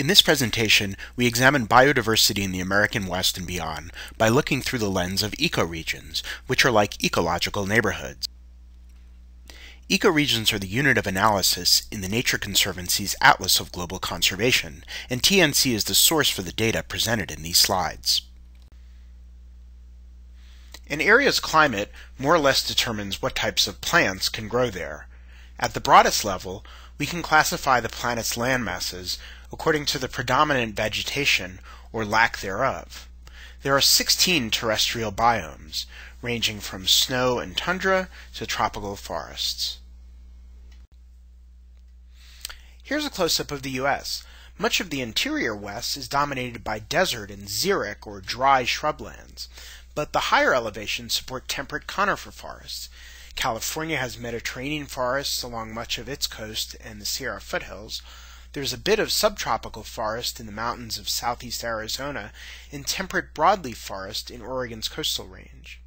In this presentation, we examine biodiversity in the American West and beyond by looking through the lens of ecoregions, which are like ecological neighborhoods. Ecoregions are the unit of analysis in the Nature Conservancy's Atlas of Global Conservation, and TNC is the source for the data presented in these slides. An area's climate more or less determines what types of plants can grow there. At the broadest level, we can classify the planet's landmasses according to the predominant vegetation or lack thereof. There are 16 terrestrial biomes, ranging from snow and tundra to tropical forests. Here's a close-up of the U.S. Much of the interior west is dominated by desert and xeric or dry shrublands, but the higher elevations support temperate conifer forests. California has Mediterranean forests along much of its coast and the Sierra foothills, there's a bit of subtropical forest in the mountains of southeast Arizona and temperate broadleaf forest in Oregon's coastal range.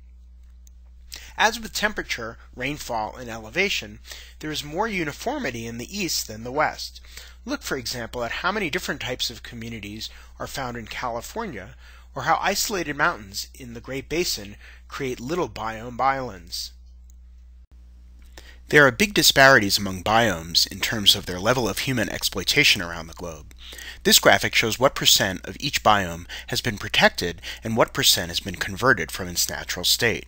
As with temperature, rainfall, and elevation, there is more uniformity in the east than the west. Look, for example, at how many different types of communities are found in California, or how isolated mountains in the Great Basin create little biome islands. There are big disparities among biomes in terms of their level of human exploitation around the globe. This graphic shows what percent of each biome has been protected and what percent has been converted from its natural state.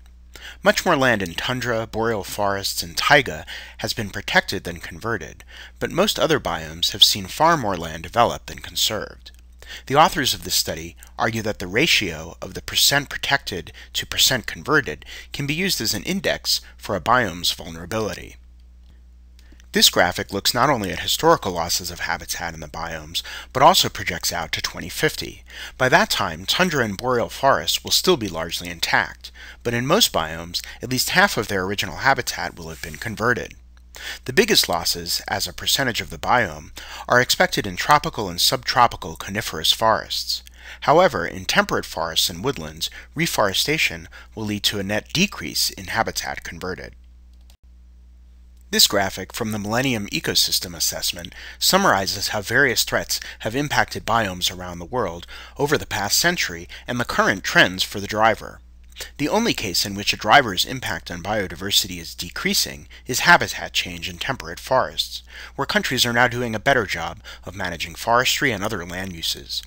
Much more land in tundra, boreal forests, and taiga has been protected than converted, but most other biomes have seen far more land developed than conserved. The authors of this study argue that the ratio of the percent protected to percent converted can be used as an index for a biome's vulnerability. This graphic looks not only at historical losses of habitat in the biomes, but also projects out to 2050. By that time, tundra and boreal forests will still be largely intact, but in most biomes, at least half of their original habitat will have been converted. The biggest losses, as a percentage of the biome, are expected in tropical and subtropical coniferous forests. However, in temperate forests and woodlands, reforestation will lead to a net decrease in habitat converted. This graphic from the Millennium Ecosystem Assessment summarizes how various threats have impacted biomes around the world over the past century and the current trends for the driver. The only case in which a driver's impact on biodiversity is decreasing is habitat change in temperate forests, where countries are now doing a better job of managing forestry and other land uses.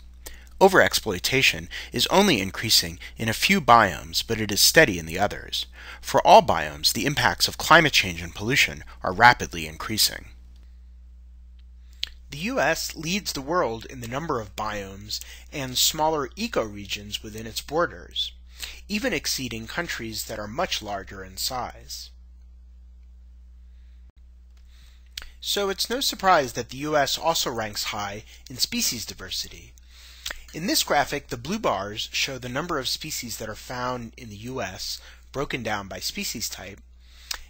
Overexploitation is only increasing in a few biomes, but it is steady in the others. For all biomes, the impacts of climate change and pollution are rapidly increasing. The U.S. leads the world in the number of biomes and smaller ecoregions within its borders even exceeding countries that are much larger in size. So it's no surprise that the US also ranks high in species diversity. In this graphic, the blue bars show the number of species that are found in the US broken down by species type,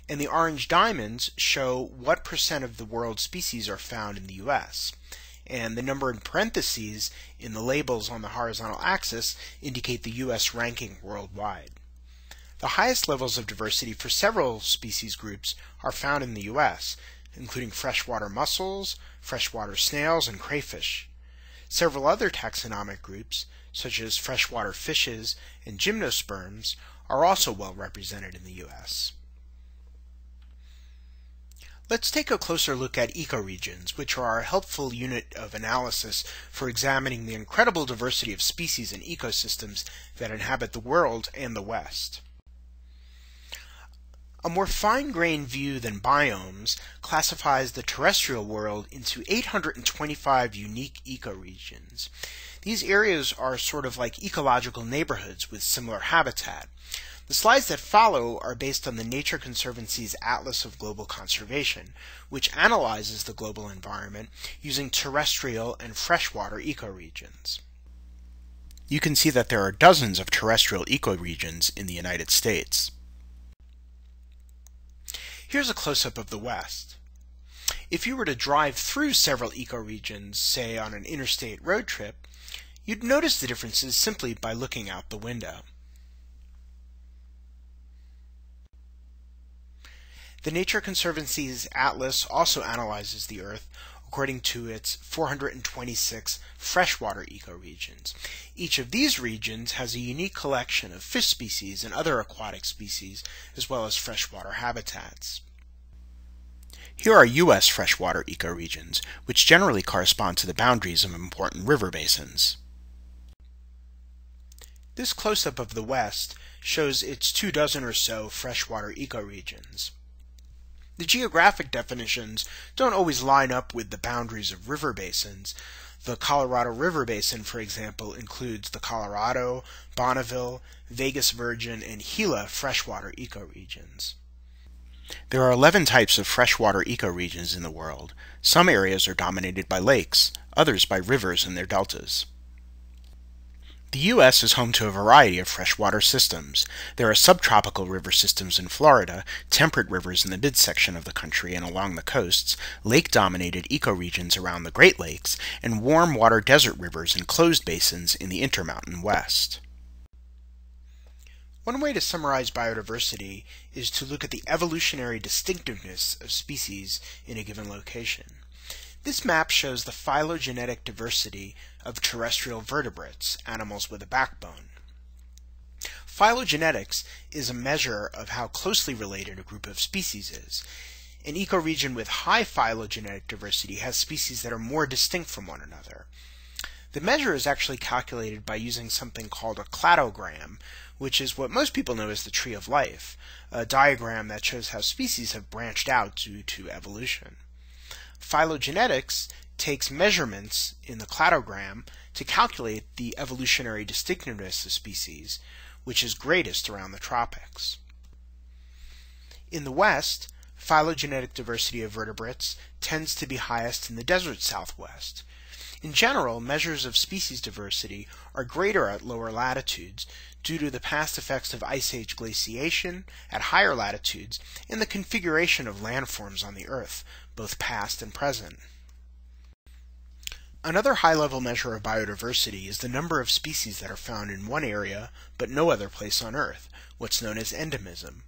and the orange diamonds show what percent of the world's species are found in the US and the number in parentheses in the labels on the horizontal axis indicate the U.S. ranking worldwide. The highest levels of diversity for several species groups are found in the U.S., including freshwater mussels, freshwater snails, and crayfish. Several other taxonomic groups, such as freshwater fishes and gymnosperms, are also well represented in the U.S. Let's take a closer look at ecoregions, which are a helpful unit of analysis for examining the incredible diversity of species and ecosystems that inhabit the world and the West. A more fine-grained view than biomes classifies the terrestrial world into 825 unique ecoregions. These areas are sort of like ecological neighborhoods with similar habitat. The slides that follow are based on the Nature Conservancy's Atlas of Global Conservation, which analyzes the global environment using terrestrial and freshwater ecoregions. You can see that there are dozens of terrestrial ecoregions in the United States. Here's a close-up of the West. If you were to drive through several ecoregions, say on an interstate road trip, you'd notice the differences simply by looking out the window. The Nature Conservancy's atlas also analyzes the Earth according to its 426 freshwater ecoregions. Each of these regions has a unique collection of fish species and other aquatic species, as well as freshwater habitats. Here are U.S. freshwater ecoregions, which generally correspond to the boundaries of important river basins. This close-up of the West shows its two dozen or so freshwater ecoregions. The geographic definitions don't always line up with the boundaries of river basins. The Colorado River Basin, for example, includes the Colorado, Bonneville, Vegas Virgin, and Gila freshwater ecoregions. There are 11 types of freshwater ecoregions in the world. Some areas are dominated by lakes, others by rivers and their deltas. The U.S. is home to a variety of freshwater systems. There are subtropical river systems in Florida, temperate rivers in the midsection of the country and along the coasts, lake-dominated ecoregions around the Great Lakes, and warm water desert rivers and closed basins in the Intermountain West. One way to summarize biodiversity is to look at the evolutionary distinctiveness of species in a given location. This map shows the phylogenetic diversity of terrestrial vertebrates, animals with a backbone. Phylogenetics is a measure of how closely related a group of species is. An ecoregion with high phylogenetic diversity has species that are more distinct from one another. The measure is actually calculated by using something called a cladogram, which is what most people know as the tree of life, a diagram that shows how species have branched out due to evolution. Phylogenetics takes measurements in the cladogram to calculate the evolutionary distinctiveness of species, which is greatest around the tropics. In the West, phylogenetic diversity of vertebrates tends to be highest in the desert southwest. In general, measures of species diversity are greater at lower latitudes due to the past effects of ice age glaciation at higher latitudes and the configuration of landforms on the Earth, both past and present. Another high-level measure of biodiversity is the number of species that are found in one area but no other place on Earth, what's known as endemism.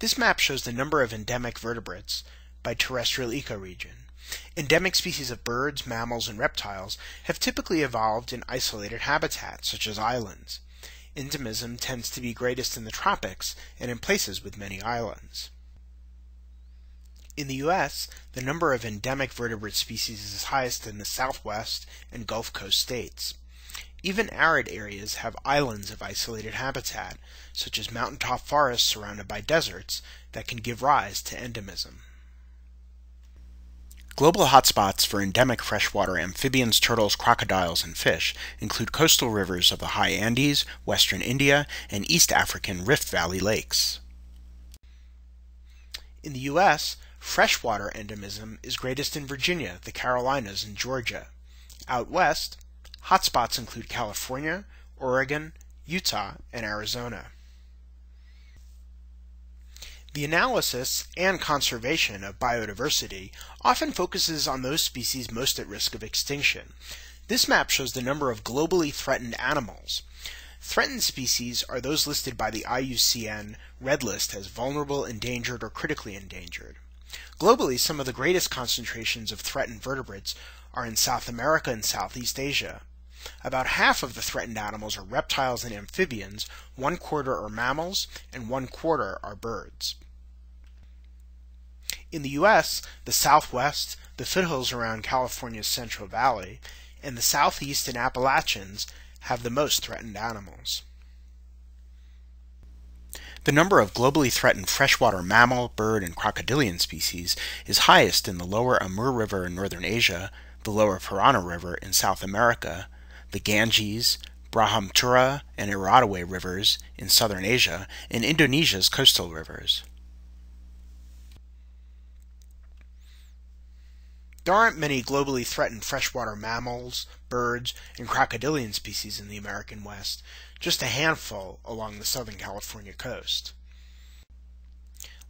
This map shows the number of endemic vertebrates by terrestrial ecoregion. Endemic species of birds, mammals, and reptiles have typically evolved in isolated habitats, such as islands. Endemism tends to be greatest in the tropics and in places with many islands. In the U.S., the number of endemic vertebrate species is highest in the Southwest and Gulf Coast states. Even arid areas have islands of isolated habitat, such as mountaintop forests surrounded by deserts, that can give rise to endemism. Global hotspots for endemic freshwater amphibians, turtles, crocodiles, and fish include coastal rivers of the high Andes, western India, and East African Rift Valley lakes. In the U.S., Freshwater endemism is greatest in Virginia, the Carolinas, and Georgia. Out west, hotspots include California, Oregon, Utah, and Arizona. The analysis and conservation of biodiversity often focuses on those species most at risk of extinction. This map shows the number of globally threatened animals. Threatened species are those listed by the IUCN Red List as vulnerable, endangered, or critically endangered. Globally, some of the greatest concentrations of threatened vertebrates are in South America and Southeast Asia. About half of the threatened animals are reptiles and amphibians, one quarter are mammals, and one quarter are birds. In the U.S., the Southwest, the foothills around California's Central Valley, and the Southeast and Appalachians have the most threatened animals. The number of globally threatened freshwater mammal, bird, and crocodilian species is highest in the lower Amur River in northern Asia, the lower Parana River in South America, the Ganges, Brahmaputra, and Irrawaddy rivers in southern Asia, and Indonesia's coastal rivers. There aren't many globally threatened freshwater mammals, birds, and crocodilian species in the American West, just a handful along the Southern California coast.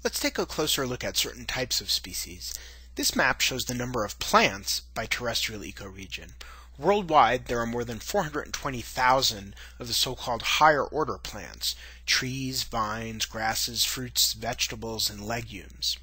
Let's take a closer look at certain types of species. This map shows the number of plants by terrestrial ecoregion. Worldwide, there are more than 420,000 of the so-called higher order plants, trees, vines, grasses, fruits, vegetables, and legumes.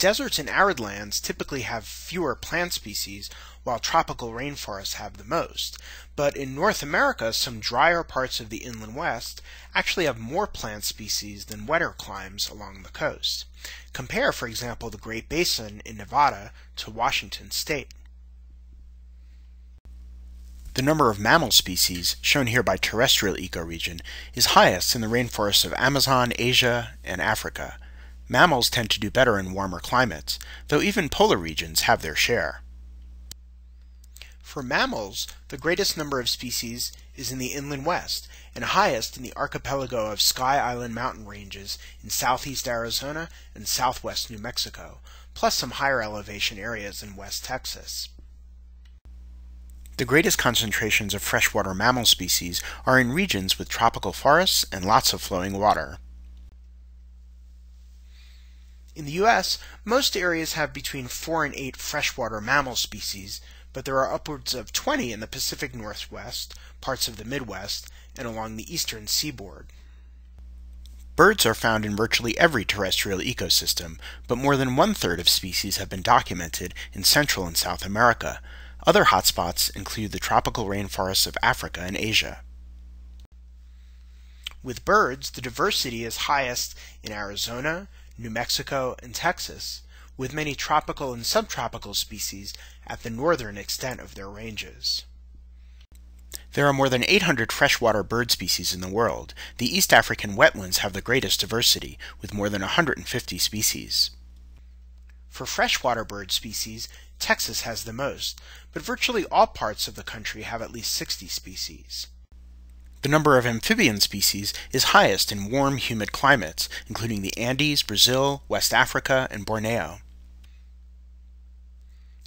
Deserts and arid lands typically have fewer plant species, while tropical rainforests have the most. But in North America, some drier parts of the inland west actually have more plant species than wetter climes along the coast. Compare, for example, the Great Basin in Nevada to Washington state. The number of mammal species, shown here by terrestrial ecoregion, is highest in the rainforests of Amazon, Asia, and Africa. Mammals tend to do better in warmer climates, though even polar regions have their share. For mammals, the greatest number of species is in the inland west, and highest in the archipelago of Sky Island mountain ranges in southeast Arizona and southwest New Mexico, plus some higher elevation areas in west Texas. The greatest concentrations of freshwater mammal species are in regions with tropical forests and lots of flowing water. In the U.S., most areas have between 4 and 8 freshwater mammal species, but there are upwards of 20 in the Pacific Northwest, parts of the Midwest, and along the eastern seaboard. Birds are found in virtually every terrestrial ecosystem, but more than one third of species have been documented in Central and South America. Other hotspots include the tropical rainforests of Africa and Asia. With birds, the diversity is highest in Arizona, New Mexico, and Texas, with many tropical and subtropical species at the northern extent of their ranges. There are more than 800 freshwater bird species in the world. The East African wetlands have the greatest diversity, with more than 150 species. For freshwater bird species, Texas has the most, but virtually all parts of the country have at least 60 species. The number of amphibian species is highest in warm, humid climates, including the Andes, Brazil, West Africa, and Borneo.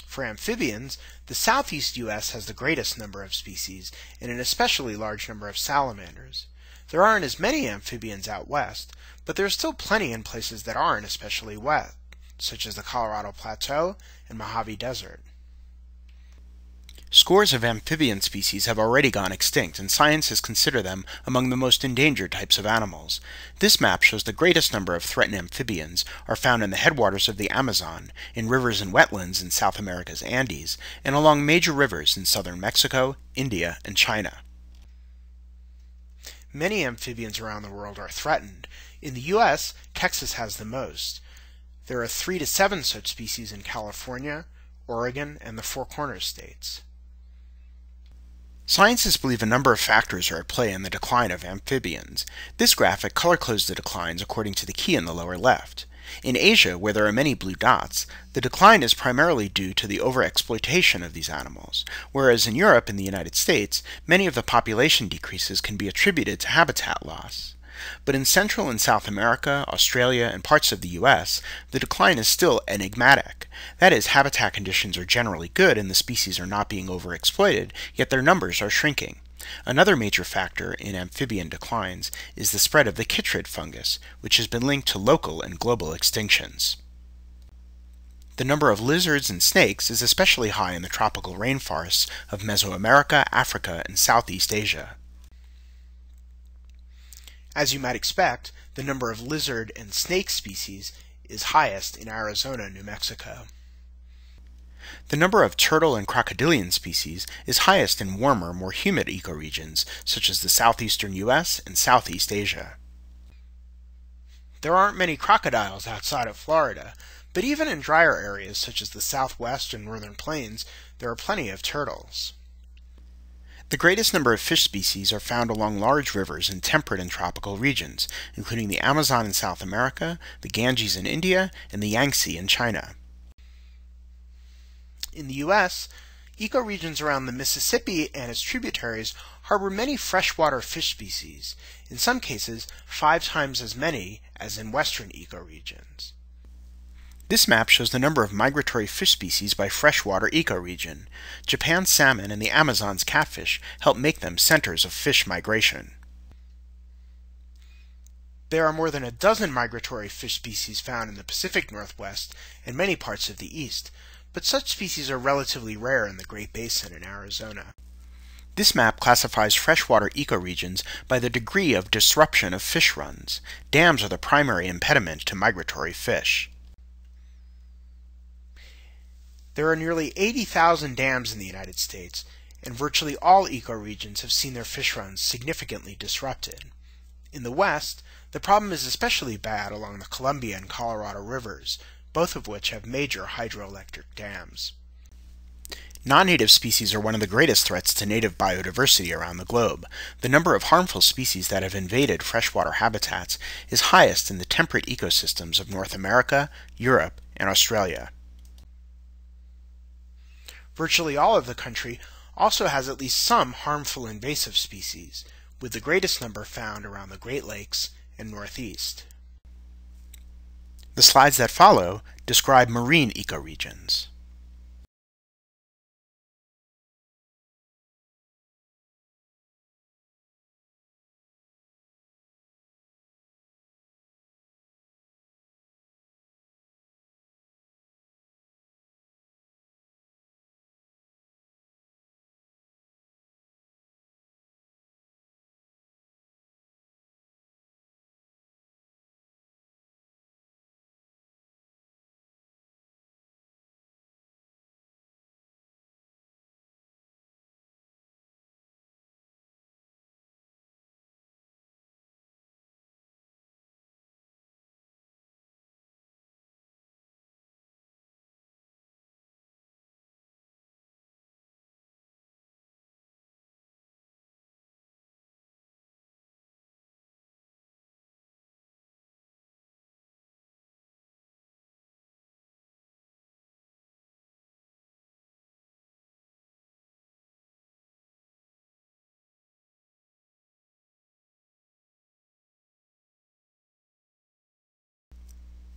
For amphibians, the southeast U.S. has the greatest number of species, and an especially large number of salamanders. There aren't as many amphibians out west, but there are still plenty in places that aren't especially wet, such as the Colorado Plateau and Mojave Desert. Scores of amphibian species have already gone extinct, and scientists consider them among the most endangered types of animals. This map shows the greatest number of threatened amphibians are found in the headwaters of the Amazon, in rivers and wetlands in South America's Andes, and along major rivers in southern Mexico, India, and China. Many amphibians around the world are threatened. In the U.S., Texas has the most. There are three to seven such species in California, Oregon, and the Four Corners states. Scientists believe a number of factors are at play in the decline of amphibians. This graphic color-codes the declines according to the key in the lower left. In Asia, where there are many blue dots, the decline is primarily due to the overexploitation of these animals, whereas in Europe and the United States, many of the population decreases can be attributed to habitat loss. But in Central and South America, Australia, and parts of the US, the decline is still enigmatic. That is, habitat conditions are generally good and the species are not being overexploited, yet their numbers are shrinking. Another major factor in amphibian declines is the spread of the chytrid fungus, which has been linked to local and global extinctions. The number of lizards and snakes is especially high in the tropical rainforests of Mesoamerica, Africa, and Southeast Asia. As you might expect, the number of lizard and snake species is highest in Arizona, New Mexico. The number of turtle and crocodilian species is highest in warmer, more humid ecoregions, such as the southeastern U.S. and Southeast Asia. There aren't many crocodiles outside of Florida, but even in drier areas such as the southwest and northern plains, there are plenty of turtles. The greatest number of fish species are found along large rivers in temperate and tropical regions, including the Amazon in South America, the Ganges in India, and the Yangtze in China. In the U.S., ecoregions around the Mississippi and its tributaries harbor many freshwater fish species, in some cases five times as many as in western ecoregions. This map shows the number of migratory fish species by freshwater ecoregion. Japan's salmon and the Amazon's catfish help make them centers of fish migration. There are more than a dozen migratory fish species found in the Pacific Northwest and many parts of the East, but such species are relatively rare in the Great Basin in Arizona. This map classifies freshwater ecoregions by the degree of disruption of fish runs. Dams are the primary impediment to migratory fish. There are nearly 80,000 dams in the United States, and virtually all ecoregions have seen their fish runs significantly disrupted. In the West, the problem is especially bad along the Columbia and Colorado rivers, both of which have major hydroelectric dams. Non-native species are one of the greatest threats to native biodiversity around the globe. The number of harmful species that have invaded freshwater habitats is highest in the temperate ecosystems of North America, Europe, and Australia. Virtually all of the country also has at least some harmful invasive species, with the greatest number found around the Great Lakes and Northeast. The slides that follow describe marine ecoregions.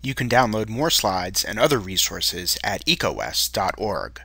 You can download more slides and other resources at ecowest.org.